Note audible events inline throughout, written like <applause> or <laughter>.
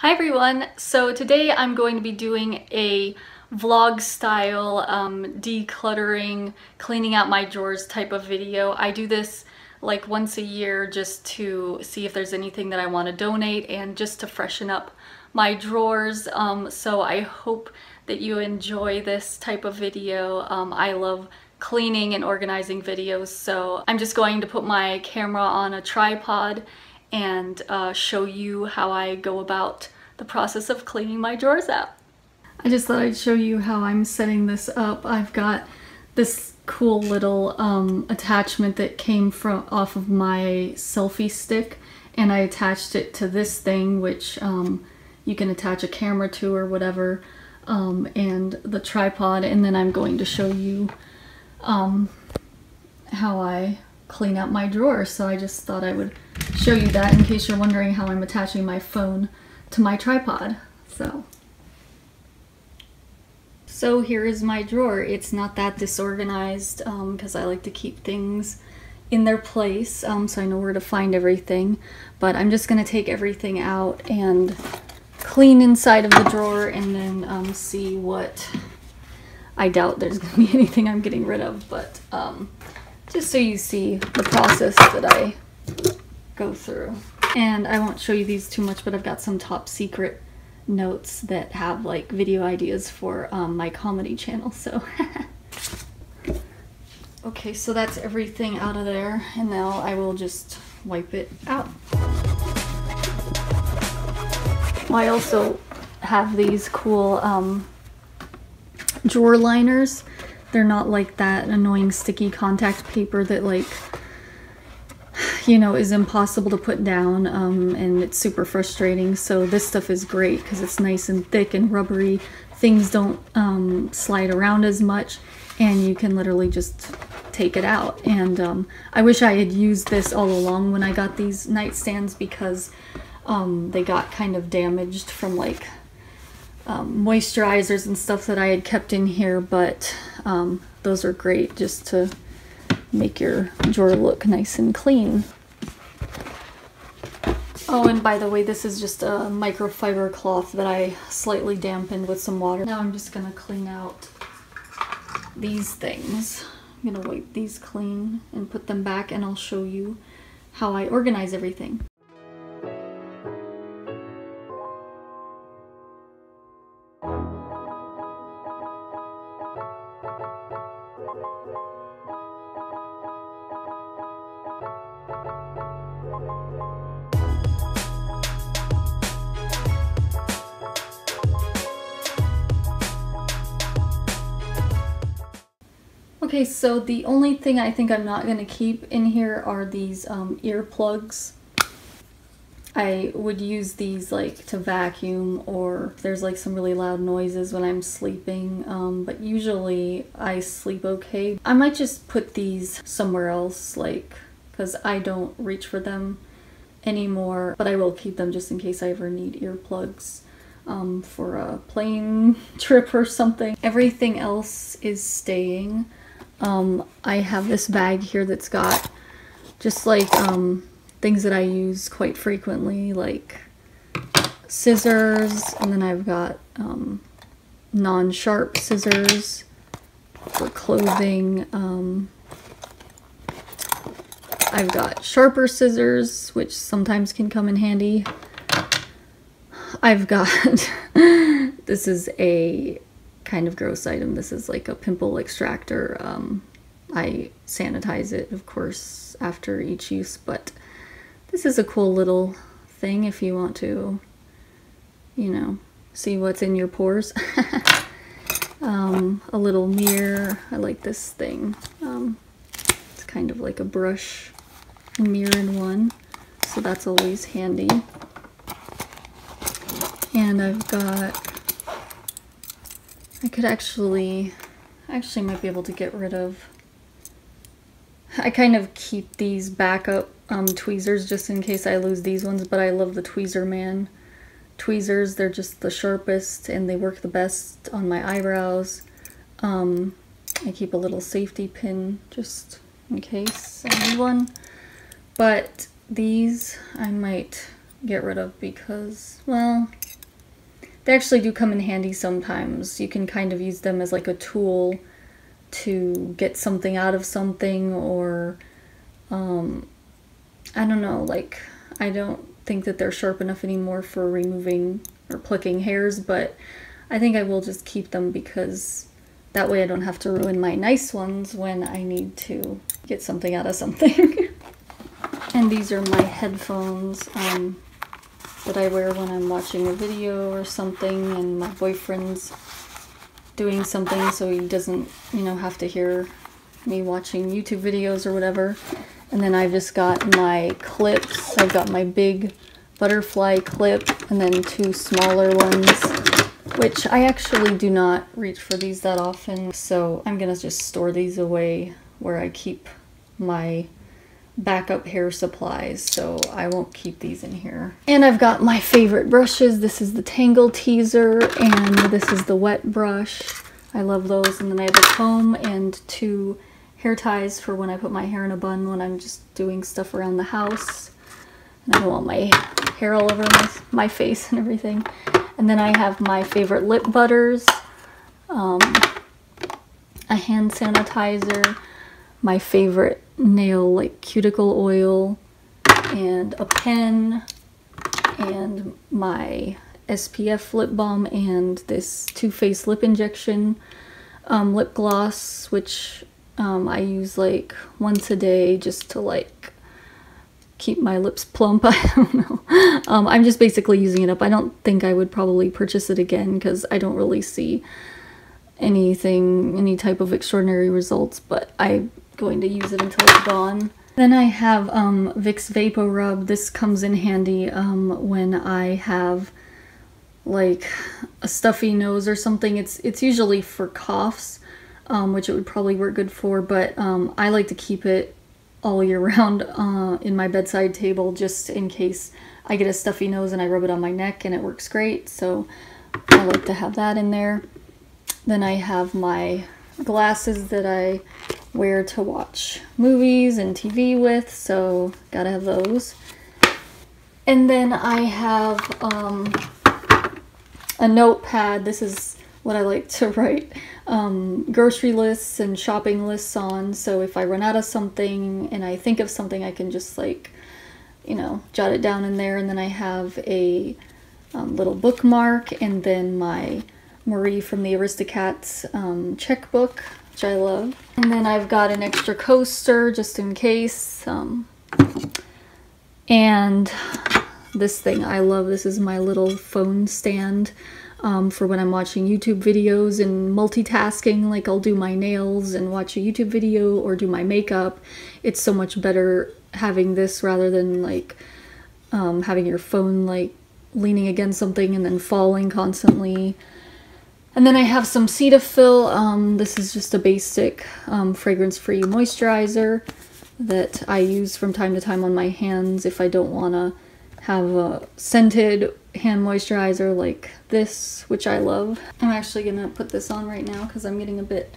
Hi everyone! So today I'm going to be doing a vlog style um, decluttering, cleaning out my drawers type of video. I do this like once a year just to see if there's anything that I want to donate and just to freshen up my drawers. Um, so I hope that you enjoy this type of video. Um, I love cleaning and organizing videos so I'm just going to put my camera on a tripod and uh, show you how I go about the process of cleaning my drawers out. I just thought I'd show you how I'm setting this up. I've got this cool little um, attachment that came from off of my selfie stick and I attached it to this thing which um, you can attach a camera to or whatever um, and the tripod and then I'm going to show you um, how I clean out my drawers. So I just thought I would show you that in case you're wondering how I'm attaching my phone to my tripod. So, so here is my drawer. It's not that disorganized because um, I like to keep things in their place um, so I know where to find everything. But I'm just going to take everything out and clean inside of the drawer and then um, see what... I doubt there's going to be <laughs> anything I'm getting rid of, but um, just so you see the process that I go through. And I won't show you these too much, but I've got some top secret notes that have like video ideas for um, my comedy channel, so. <laughs> okay, so that's everything out of there, and now I will just wipe it out. I also have these cool um, drawer liners. They're not like that annoying sticky contact paper that like, you know, is impossible to put down um, and it's super frustrating. So this stuff is great because it's nice and thick and rubbery. Things don't um, slide around as much and you can literally just take it out. And um, I wish I had used this all along when I got these nightstands because um, they got kind of damaged from like um, moisturizers and stuff that I had kept in here, but um, those are great just to make your drawer look nice and clean. Oh, and by the way, this is just a microfiber cloth that I slightly dampened with some water. Now I'm just gonna clean out these things. I'm gonna wipe these clean and put them back and I'll show you how I organize everything. Okay, so the only thing I think I'm not going to keep in here are these um, earplugs. I would use these like to vacuum or there's like some really loud noises when I'm sleeping, um, but usually I sleep okay. I might just put these somewhere else, like, because I don't reach for them anymore, but I will keep them just in case I ever need earplugs. Um, for a plane <laughs> trip or something. Everything else is staying. Um, I have this bag here that's got just like um, things that I use quite frequently, like scissors, and then I've got um, non-sharp scissors for clothing. Um, I've got sharper scissors, which sometimes can come in handy. I've got, <laughs> this is a kind of gross item. This is like a pimple extractor. Um, I sanitize it, of course, after each use, but this is a cool little thing if you want to, you know, see what's in your pores. <laughs> um, a little mirror. I like this thing. Um, it's kind of like a brush mirror in one, so that's always handy. And I've got I could actually, actually might be able to get rid of, I kind of keep these backup um, tweezers just in case I lose these ones, but I love the Tweezerman tweezers. They're just the sharpest and they work the best on my eyebrows. Um, I keep a little safety pin just in case I need one. But these I might get rid of because, well, they actually do come in handy sometimes. You can kind of use them as like a tool to get something out of something or um, I don't know, like I don't think that they're sharp enough anymore for removing or plucking hairs, but I think I will just keep them because that way I don't have to ruin my nice ones when I need to get something out of something. <laughs> and these are my headphones um, that I wear when I'm watching a video or something and my boyfriend's doing something so he doesn't, you know, have to hear me watching YouTube videos or whatever. And then I've just got my clips. I've got my big butterfly clip and then two smaller ones, which I actually do not reach for these that often. So I'm gonna just store these away where I keep my backup hair supplies, so I won't keep these in here. And I've got my favorite brushes. This is the Tangle Teezer, and this is the wet brush. I love those. And then I have a comb and two hair ties for when I put my hair in a bun when I'm just doing stuff around the house. And I don't want my hair all over my, my face and everything. And then I have my favorite lip butters, um, a hand sanitizer, my favorite nail like cuticle oil and a pen and my SPF lip balm and this Too Faced lip injection um, lip gloss which um, I use like once a day just to like keep my lips plump. <laughs> I don't know. Um, I'm just basically using it up. I don't think I would probably purchase it again because I don't really see anything, any type of extraordinary results, but I'm going to use it until it's gone. Then I have um, Vicks Vapor Rub. This comes in handy um, when I have like a stuffy nose or something. It's it's usually for coughs, um, which it would probably work good for, but um, I like to keep it all year <laughs> round uh, in my bedside table just in case I get a stuffy nose and I rub it on my neck and it works great. So I like to have that in there. Then I have my glasses that I wear to watch movies and TV with, so gotta have those. And then I have um, a notepad. This is what I like to <laughs> write um, grocery lists and shopping lists on. So if I run out of something and I think of something, I can just like, you know, jot it down in there. And then I have a um, little bookmark and then my Marie from the Aristocats um, checkbook, which I love. And then I've got an extra coaster just in case. Um, and this thing I love. This is my little phone stand um, for when I'm watching YouTube videos and multitasking. Like I'll do my nails and watch a YouTube video or do my makeup. It's so much better having this rather than like um, having your phone like leaning against something and then falling constantly. And then I have some Cetaphil. Um, this is just a basic um, fragrance-free moisturizer that I use from time to time on my hands if I don't want to have a scented hand moisturizer like this, which I love. I'm actually going to put this on right now because I'm getting a bit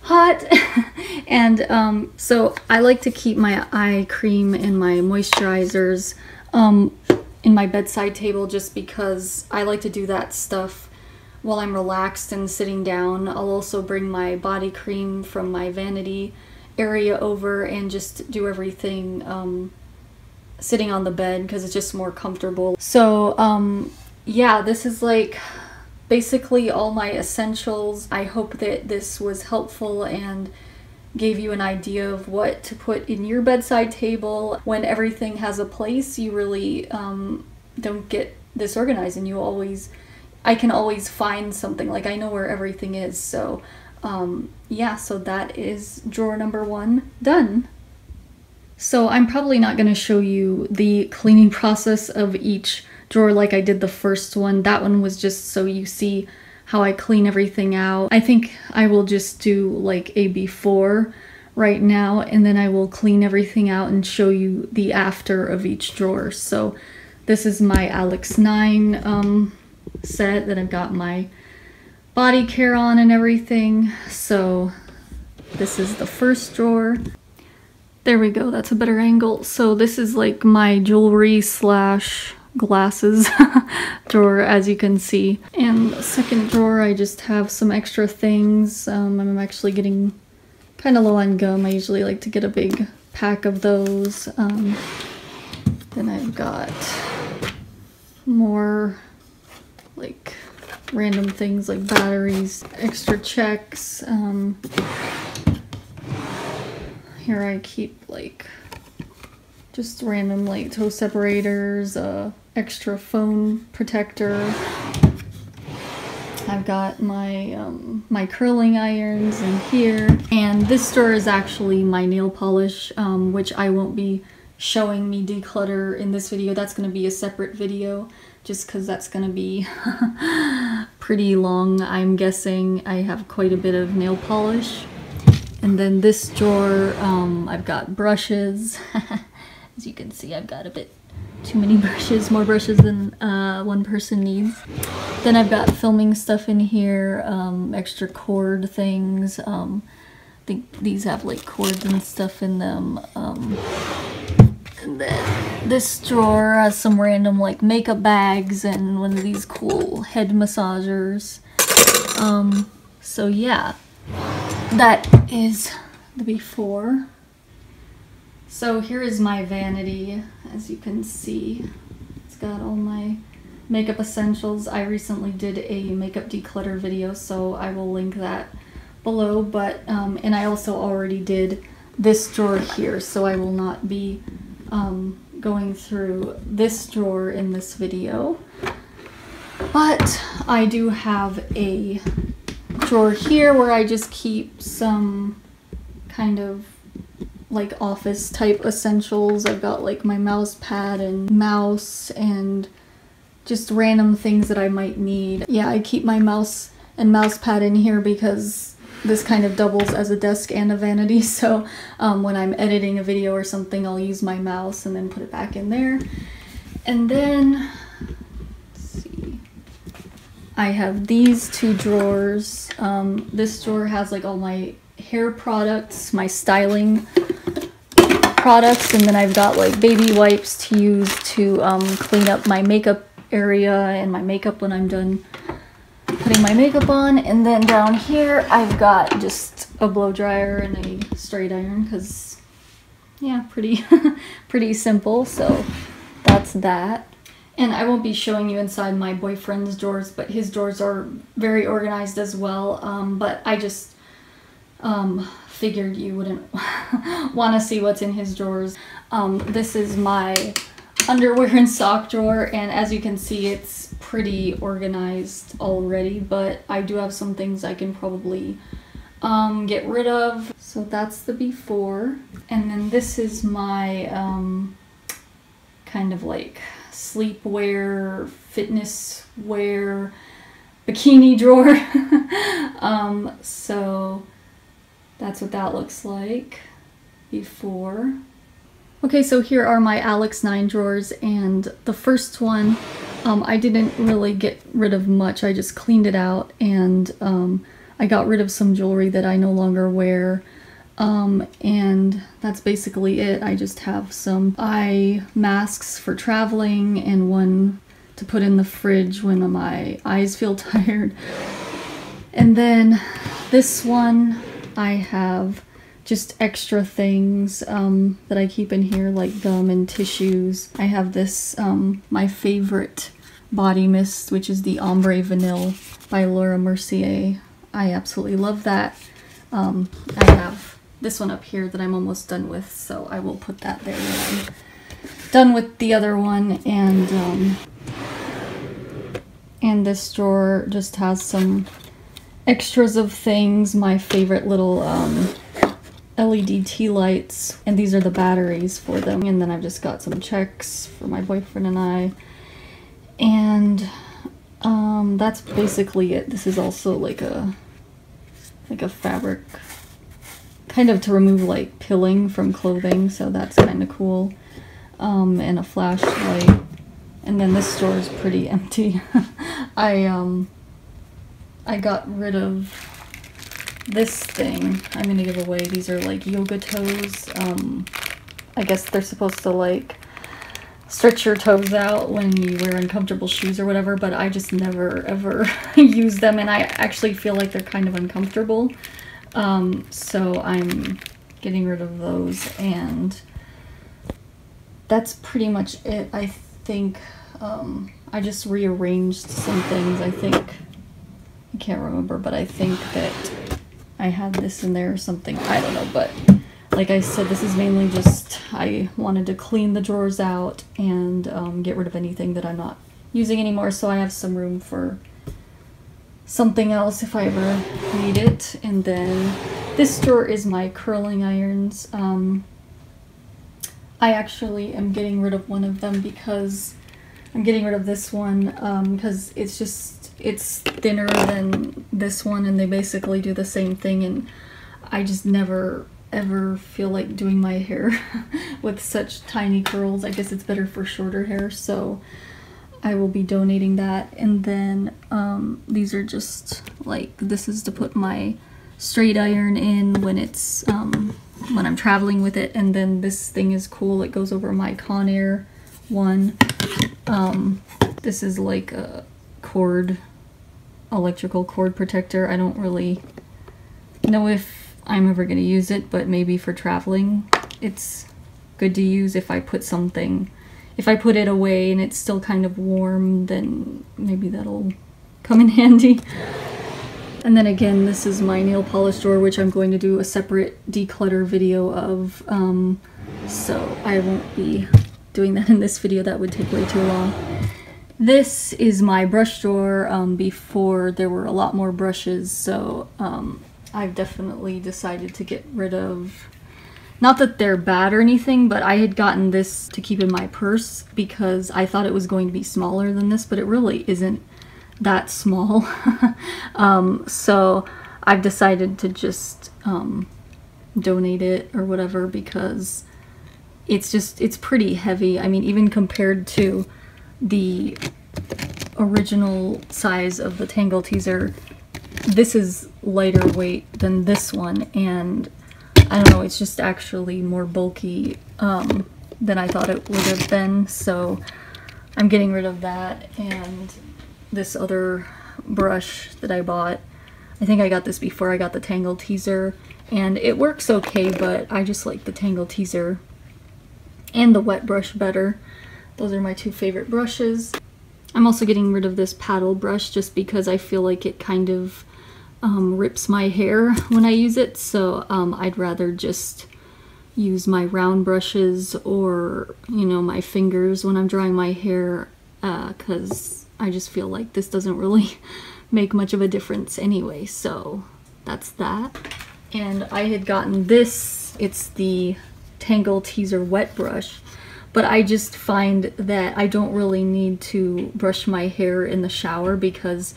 hot. <laughs> and um, so I like to keep my eye cream and my moisturizers um, in my bedside table just because I like to do that stuff while I'm relaxed and sitting down. I'll also bring my body cream from my vanity area over and just do everything um, sitting on the bed because it's just more comfortable. So um, yeah, this is like basically all my essentials. I hope that this was helpful and gave you an idea of what to put in your bedside table. When everything has a place, you really um, don't get disorganized and you always I can always find something. Like I know where everything is. So um, yeah, so that is drawer number one done. So I'm probably not going to show you the cleaning process of each drawer like I did the first one. That one was just so you see how I clean everything out. I think I will just do like a before right now and then I will clean everything out and show you the after of each drawer. So this is my Alex 9 um, set that I've got my body care on and everything. So this is the first drawer. There we go, that's a better angle. So this is like my jewelry slash glasses <laughs> drawer as you can see. And the second drawer I just have some extra things. Um, I'm actually getting kind of low on gum. I usually like to get a big pack of those. Um, then I've got more like random things like batteries, extra checks. Um, here I keep like just random like toe separators, uh, extra phone protector. I've got my um, my curling irons in here. And this drawer is actually my nail polish, um, which I won't be showing me declutter in this video. That's going to be a separate video just because that's going to be <laughs> pretty long. I'm guessing I have quite a bit of nail polish. And then this drawer, um, I've got brushes. <laughs> As you can see, I've got a bit too many <laughs> brushes, more brushes than uh, one person needs. Then I've got filming stuff in here, um, extra cord things. Um, I think these have like cords and stuff in them. Um, this drawer has some random like makeup bags and one of these cool head massagers. Um, so yeah, that is the before. So here is my vanity, as you can see. It's got all my makeup essentials. I recently did a makeup declutter video, so I will link that below. But um, And I also already did this drawer here, so I will not be um, going through this drawer in this video. But I do have a drawer here where I just keep some kind of like office type essentials. I've got like my mouse pad and mouse and just random things that I might need. Yeah, I keep my mouse and mouse pad in here because this kind of doubles as a desk and a vanity. <laughs> So um, when I'm editing a video or something, I'll use my mouse and then put it back in there. And then, see, I have these two drawers. Um, this drawer has like all my hair products, my styling products, and then I've got like baby wipes to use to um, clean up my makeup area and my makeup when I'm done putting my makeup on. And then down here, I've got just a blow dryer and a straight iron because, yeah, pretty, <laughs> pretty simple. So that's that. And I won't be showing you inside my boyfriend's drawers, but his drawers are very organized as well. Um, but I just um, figured you wouldn't <laughs> want to see what's in his drawers. Um, this is my underwear and sock drawer, and as you can see, it's pretty organized already, but I do have some things I can probably um, get rid of. So that's the before. And then this is my um, kind of like sleepwear, fitness wear, bikini <laughs> drawer. um, so that's what that looks like before. Okay, so here are my Alex 9 drawers, and the first one, um, I didn't really get rid of much. I just cleaned it out, and um, I got rid of some jewelry that I no longer wear. Um, and that's basically it. I just have some eye masks for traveling and one to put in the fridge when my eyes feel <laughs> tired. And then this one I have just extra things um, that I keep in here like gum and tissues. I have this, um, my favorite body mist, which is the Ambre Vanille by Laura Mercier. I absolutely love that. Um, I have this one up here that I'm almost done with, so I will put that there when I'm done with the other one. And, um, and this drawer just has some extras of things, my favorite little um, LED tea lights, and these are the batteries for them. And then I've just got some checks for my boyfriend and I. And um, that's basically it. This is also like a like a fabric kind of to remove like pilling from clothing, so that's kind of cool. Um, and a flashlight. And then this store is pretty <laughs> empty. I um I got rid of this thing. I'm gonna give away. These are like yoga toes. Um, I guess they're supposed to like stretch your toes out when you wear uncomfortable shoes or whatever, but I just never ever <laughs> use them and I actually feel like they're kind of uncomfortable. Um, so I'm getting rid of those and that's pretty much it. I think um, I just rearranged some things. I think, I can't remember, but I think that I had this in there or something. I don't know, but like I said, this is mainly just, I wanted to clean the drawers out and um, get rid of anything that I'm not using anymore so I have some room for something else if I ever need it. And then this drawer is my curling irons. Um, I actually am getting rid of one of them because I'm getting rid of this one um, because it's just, it's thinner than this one and they basically do the same thing and I just never ever feel like doing my hair <laughs> with such tiny curls. I guess it's better for shorter hair, so I will be donating that. And then um, these are just like, this is to put my straight iron in when it's, um, when I'm traveling with it. And then this thing is cool. It goes over my Conair one. Um, this is like a cord, electrical cord protector. I don't really know if I'm ever going to use it, but maybe for traveling it's good to use if I put something, if I put it away and it's still kind of warm, then maybe that'll come in <laughs> handy. And then again, this is my nail polish drawer, which I'm going to do a separate declutter video of, um, so I won't be doing that in this video, that would take way too long. This is my brush drawer um, before there were a lot more brushes, so um, I've definitely decided to get rid of not that they're bad or anything, but I had gotten this to keep in my purse because I thought it was going to be smaller than this, but it really isn't that small. <laughs> um, so I've decided to just um, donate it or whatever because it's just, it's pretty heavy. I mean, even compared to the original size of the Tangle Teezer, this is lighter weight than this one and I don't know it's just actually more bulky um, than I thought it would have been so I'm getting rid of that and this other brush that I bought. I think I got this before I got the Tangle Teezer and it works okay but I just like the Tangle Teezer and the wet brush better those are my two favorite brushes. I'm also getting rid of this paddle brush just because I feel like it kind of um, rips my hair <laughs> when I use it, so um, I'd rather just use my round brushes or, you know, my fingers when I'm drying my hair because uh, I just feel like this doesn't really <laughs> make much of a difference anyway, so that's that. And I had gotten this, it's the Tangle Teezer Wet Brush, but I just find that I don't really need to brush my hair in the shower because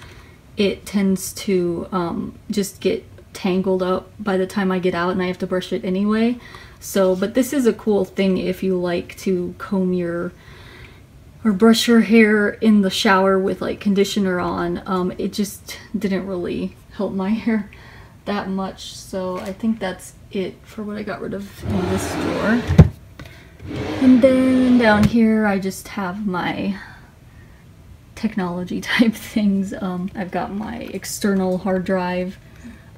it tends to um, just get tangled up by the time I get out and I have to brush it anyway. So, but this is a cool thing if you like to comb your or brush your hair in the shower with like conditioner on. Um, it just didn't really help my <laughs> hair that much. So I think that's it for what I got rid of in this drawer. And then down here I just have my technology <laughs> type things. Um, I've got my external hard drive.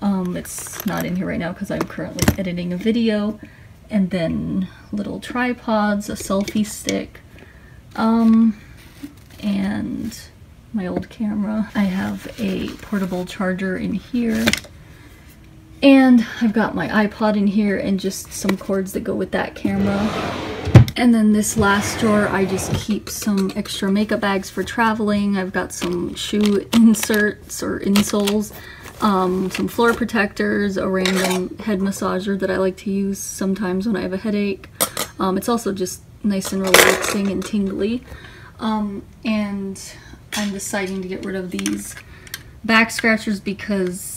Um, it's not in here right now because I'm currently editing a video. And then little tripods, a selfie stick, um, and my old camera. I have a portable charger in here. And I've got my iPod in here and just some cords that go with that camera. And then this last drawer, I just keep some extra makeup bags for traveling. I've got some shoe inserts or insoles, um, some floor protectors, a random head massager that I like to use sometimes when I have a headache. Um, it's also just nice and relaxing and tingly. Um, and I'm deciding to get rid of these back scratchers because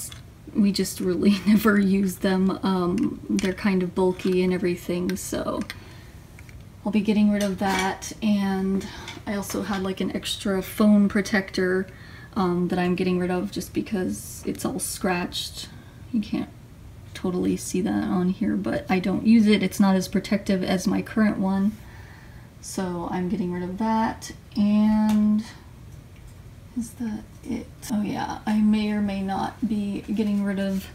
we just really <laughs> never use them. Um, they're kind of bulky and everything, so I'll be getting rid of that and I also had like an extra phone protector um, that I'm getting rid of just because it's all scratched. You can't totally see that on here but I don't use it. It's not as protective as my current one. So I'm getting rid of that and is that it? Oh yeah, I may or may not be getting rid of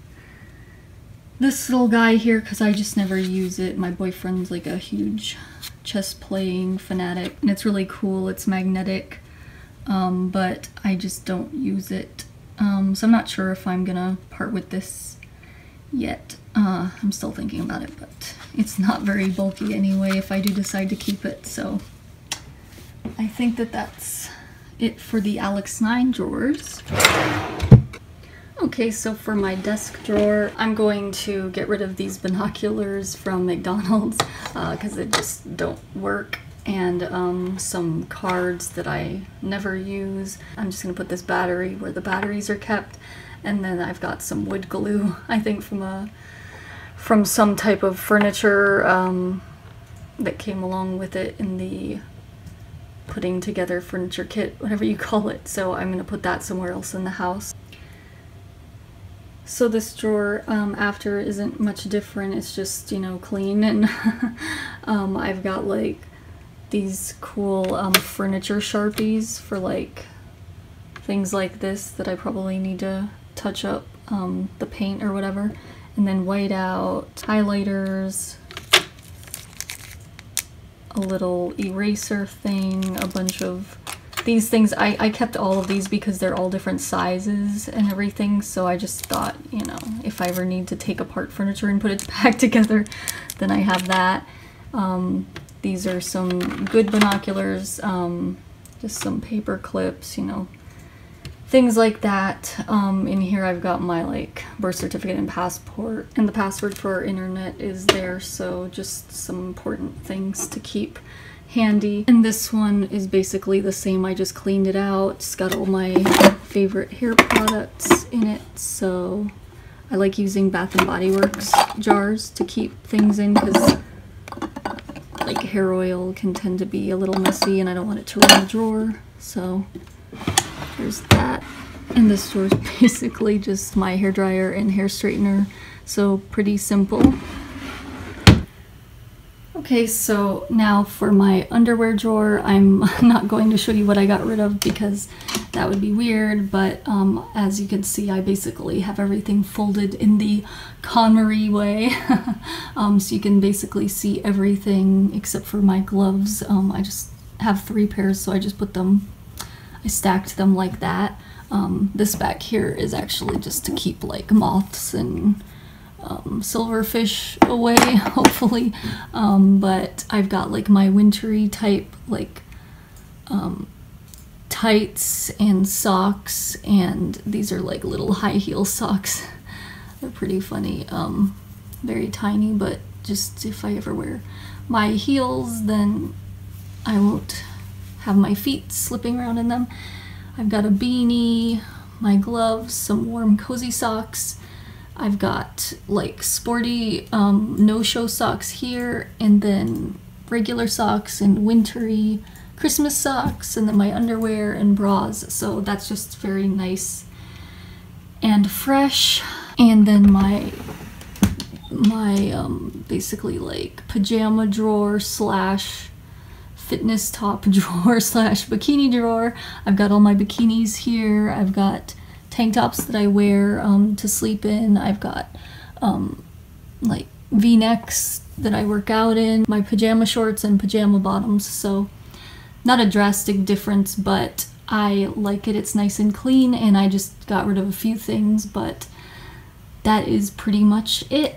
this little guy here because I just never use it. My boyfriend's like a huge chess playing fanatic and it's really cool. It's magnetic, um, but I just don't use it. Um, so I'm not sure if I'm gonna part with this yet. Uh, I'm still thinking about it, but it's not very bulky anyway if I do decide to keep it. So I think that that's it for the Alex 9 drawers. Okay, so for my desk drawer, I'm going to get rid of these binoculars from McDonald's because uh, they just don't work and um, some cards that I never use. I'm just going to put this battery where the batteries are kept and then I've got some wood glue, <laughs> I think from a from some type of furniture um, that came along with it in the putting together furniture kit, whatever you <laughs> call it. So I'm going to put that somewhere else in the house. So this drawer um, after isn't much different, it's just, you know, clean and <laughs> um, I've got like these cool um, furniture sharpies for like things like this that I probably need to touch up um, the paint or whatever. And then white out, highlighters, a little eraser thing, a bunch of these things. I, I kept all of these because they're all different sizes and everything, so I just thought, you know, if I ever need to take apart furniture and put it <laughs> back together, then I have that. Um, these are some good binoculars, um, just some paper clips, you know, things like that. Um, in here I've got my like birth certificate and passport and the password for our internet is there so just some important things to keep handy. And this one is basically the same, I just cleaned it out. It's got all my favorite hair products in it so I like using Bath & Body Works jars to keep things in because like hair oil can tend to be a little messy and I don't want it to ruin the drawer so there's that. And this store is <laughs> basically just my hair dryer and hair straightener. So pretty simple. Okay, so now for my underwear drawer, I'm <laughs> not going to show you what I got rid of because that would be weird, but um, as you can see, I basically have everything folded in the KonMari way. <laughs> um, so you can basically see everything except for my gloves. Um, I just have three pairs, so I just put them I stacked them like that. Um, this back here is actually just to keep like moths and um, silverfish away, <laughs> hopefully. Um, but I've got like my wintry type like um, tights and socks and these are like little high heel socks. <laughs> They're pretty funny. Um, very tiny, but just if I ever wear my heels, then I won't have my feet slipping around in them. I've got a beanie, my gloves, some warm cozy socks. I've got like sporty um, no-show socks here and then regular socks and wintry Christmas socks and then my underwear and bras. So that's just very nice and fresh. And then my my um, basically like pajama drawer slash fitness top <laughs> drawer slash bikini drawer. I've got all my bikinis here. I've got tank tops that I wear um, to sleep in. I've got um, like v-necks that I work out in, my pajama shorts and pajama bottoms. So not a drastic difference, but I like it. It's nice and clean and I just got rid of a few things, but that is pretty much it.